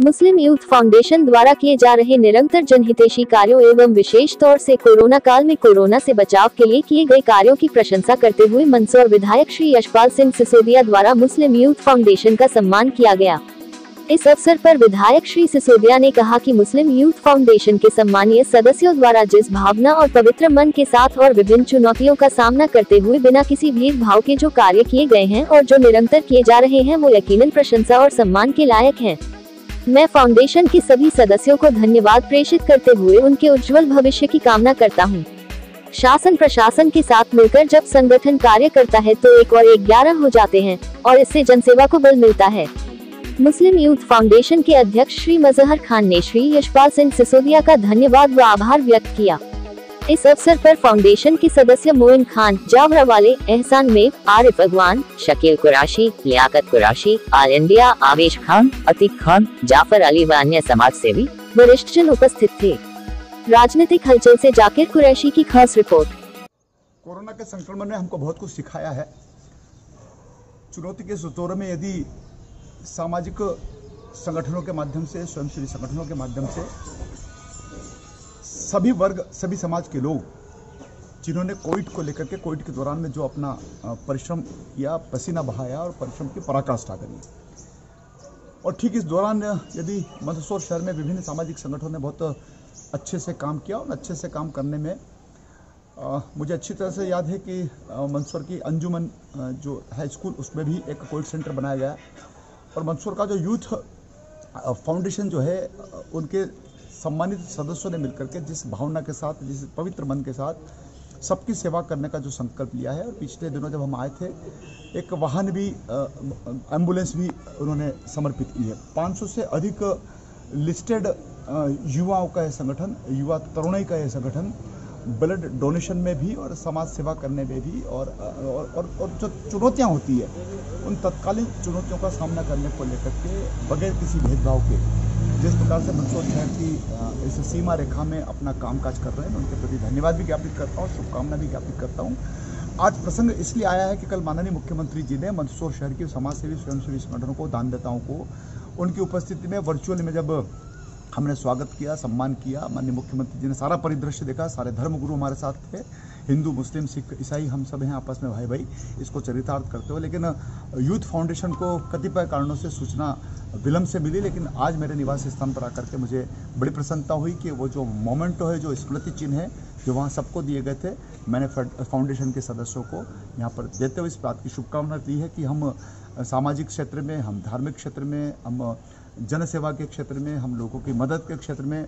मुस्लिम youth foundation द्वारा किए जा रहे निरंतर जनहितेशी कार्यों एवं विशेष तौर से कोरोना काल में कोरोना से बचाव के लिए किए गए कार्यों की प्रशंसा करते हुए मंदसौर विधायक श्री यशपाल सिंह सिसोदिया द्वारा मुस्लिम यूथ फाउंडेशन का सम्मान किया गया इस अवसर पर विधायक श्री सिसोदिया ने कहा कि मुस्लिम यूथ फाउंडेशन के सम्मानीय सदस्यों द्वारा जिस भावना और पवित्र मन के साथ और विभिन्न चुनौतियों का सामना करते हुए बिना किसी भेदभाव के जो कार्य किए गए हैं और जो निरंतर किए जा रहे हैं, वो यकीनन प्रशंसा और सम्मान के लायक हैं। मैं फाउंडेशन के सभी सदस्यों को धन्यवाद प्रेषित करते हुए उनके उज्जवल भविष्य की कामना करता हूँ। शासन प्रशासन के साथ मिलकर जब संगठन कार्य करता है तो एक और एक ग्यारह हो जाते हैं, और इससे जनसेवा को बल मिलता है। मुस्लिम यूथ फाउंडेशन के अध्यक्ष श्री मजहर खान ने श्री यशपाल सिंह सिसोदिया का धन्यवाद व आभार व्यक्त किया। इस अवसर पर फाउंडेशन के सदस्य मोइन खान जावरा वाले एहसान मेव आरिफ अगवान, शकील कुराशी, लियाकत कुराशी ऑल इंडिया, आवेश खान, अतीक खान, जाफ़र अली व अन्य समाज सेवी वरिष्ठ जन उपस्थित थे। राजनीतिक हलचल से जाकिर कुरैशी की खास रिपोर्ट। कोरोना के संक्रमण ने हमको बहुत कुछ सिखाया है। चुनौती के इस दौर में यदि सामाजिक संगठनों के माध्यम से, स्वयंसेवी संगठनों के माध्यम से सभी वर्ग सभी समाज के लोग जिन्होंने कोविड को लेकर के कोविड के दौरान में जो अपना परिश्रम किया पसीना बहाया और परिश्रम की पराकाष्ठा करी। और ठीक इस दौरान यदि मंदसौर शहर में विभिन्न सामाजिक संगठनों ने बहुत अच्छे से काम किया और अच्छे से काम करने में आ, मुझे अच्छी तरह से याद है कि मंदसौर की अंजुमन जो है स्कूल उसमें भी एक कोविड सेंटर बनाया गया। और मंदसौर का जो यूथ फाउंडेशन जो है उनके सम्मानित सदस्यों ने मिलकर के जिस भावना के साथ जिस पवित्र मन के साथ सबकी सेवा करने का जो संकल्प लिया है और पिछले दिनों जब हम आए थे एक वाहन भी एंबुलेंस भी उन्होंने समर्पित की है। 500 से अधिक लिस्टेड युवाओं का यह संगठन युवा तरुणाई का यह संगठन ब्लड डोनेशन में भी और समाज सेवा करने में भी और और, और, और जो चुनौतियाँ होती है उन तत्कालीन चुनौतियों का सामना करने को लेकर के बगैर किसी भेदभाव के जिस प्रकार से मंदसौर शहर की इस सीमा रेखा में अपना कामकाज कर रहे हैं, उनके प्रति धन्यवाद भी ज्ञापित करता हूँ, शुभकामना भी ज्ञापित करता हूँ। आज प्रसंग इसलिए आया है कि कल माननीय मुख्यमंत्री जी ने मंदसौर शहर की समाजसेवी, स्वयंसेवी संगठनों को, दानदाताओं को, उनकी उपस्थिति में वर्चुअली में जब हमने स्वागत किया, सम्मान किया, माननीय मुख्यमंत्री जी ने सारा परिदृश्य देखा, सारे धर्मगुरु हमारे साथ थे, हिंदू, मुस्लिम, सिख, ईसाई, हम सब हैं आपस में भाई भाई इसको चरितार्थ करते हुए, लेकिन यूथ फाउंडेशन को कतिपय कारणों से सूचना विलम्ब से मिली, लेकिन आज मेरे निवास स्थान पर आकर के मुझे बड़ी प्रसन्नता हुई कि वो जो मोमेंटो है, जो स्मृति चिन्ह है, जो वहाँ सबको दिए गए थे, मैंने फाउंडेशन के सदस्यों को यहाँ पर देते हुए इस बात की शुभकामना दी है कि हम सामाजिक क्षेत्र में, हम धार्मिक क्षेत्र में, हम जनसेवा के क्षेत्र में, हम लोगों की मदद के क्षेत्र में,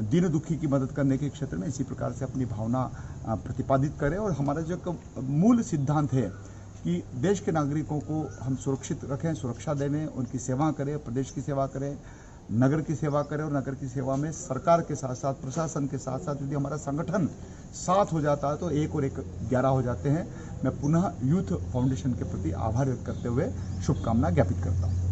दीन दुखी की मदद करने के क्षेत्र में इसी प्रकार से अपनी भावना प्रतिपादित करें और हमारा जो मूल सिद्धांत है कि देश के नागरिकों को हम सुरक्षित रखें, सुरक्षा देने उनकी सेवा करें, प्रदेश की सेवा करें, नगर की सेवा करें और नगर की सेवा में सरकार के साथ साथ, प्रशासन के साथ साथ यदि हमारा संगठन साथ हो जाता है तो एक और एक ग्यारह हो जाते हैं। मैं पुनः यूथ फाउंडेशन के प्रति आभार व्यक्त करते हुए शुभकामना ज्ञापित करता हूँ।